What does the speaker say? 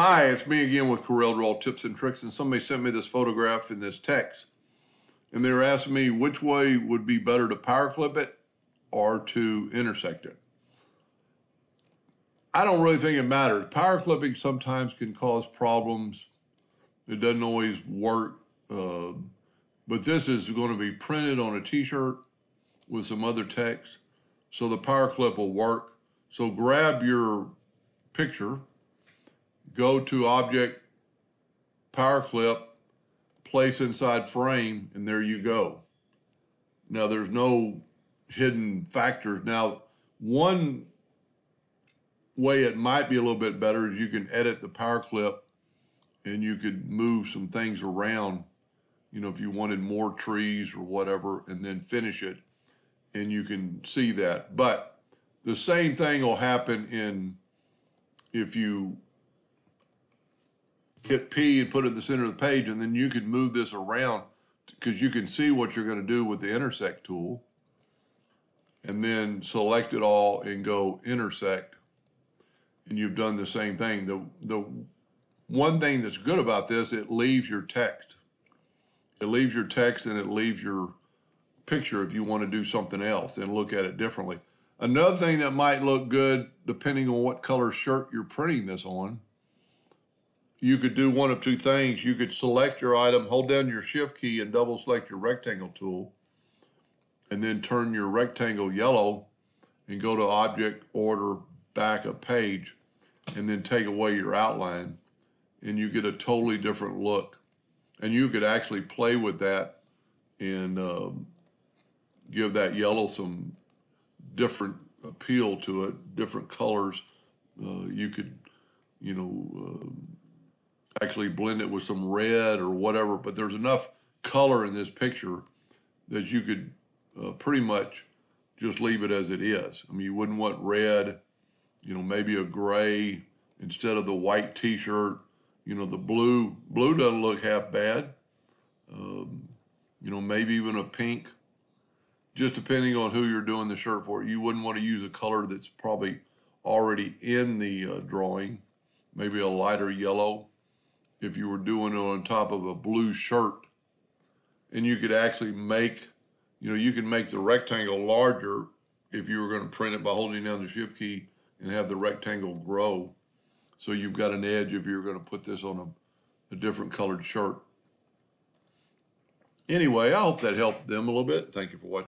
Hi, it's me again with Corel Draw Tips and Tricks, and somebody sent me this photograph in this text. And they were asking me which way would be better to power clip it or to intersect it. I don't really think it matters. Power clipping sometimes can cause problems. It doesn't always work. Uh, but this is going to be printed on a t-shirt with some other text. So the power clip will work. So grab your picture, go to object, power clip, place inside frame, and there you go. Now there's no hidden factors. Now, one way it might be a little bit better is you can edit the power clip and you could move some things around, you know, if you wanted more trees or whatever, and then finish it and you can see that. But the same thing will happen in if you hit P and put it in the center of the page, and then you can move this around because you can see what you're going to do with the intersect tool and then select it all and go intersect and you've done the same thing. The, the one thing that's good about this, it leaves your text. It leaves your text and it leaves your picture if you want to do something else and look at it differently. Another thing that might look good, depending on what color shirt you're printing this on, you could do one of two things. You could select your item, hold down your shift key and double select your rectangle tool, and then turn your rectangle yellow and go to object, order, back a page, and then take away your outline, and you get a totally different look. And you could actually play with that and um, give that yellow some different appeal to it, different colors. Uh, you could, you know, uh, actually blend it with some red or whatever, but there's enough color in this picture that you could uh, pretty much just leave it as it is. I mean, you wouldn't want red, you know, maybe a gray instead of the white t-shirt. You know, the blue, blue doesn't look half bad. Um, you know, maybe even a pink just depending on who you're doing the shirt for. You wouldn't want to use a color that's probably already in the uh, drawing, maybe a lighter yellow if you were doing it on top of a blue shirt. And you could actually make, you know, you can make the rectangle larger if you were going to print it by holding down the shift key and have the rectangle grow. So you've got an edge if you're going to put this on a, a different colored shirt. Anyway, I hope that helped them a little bit. Thank you for watching.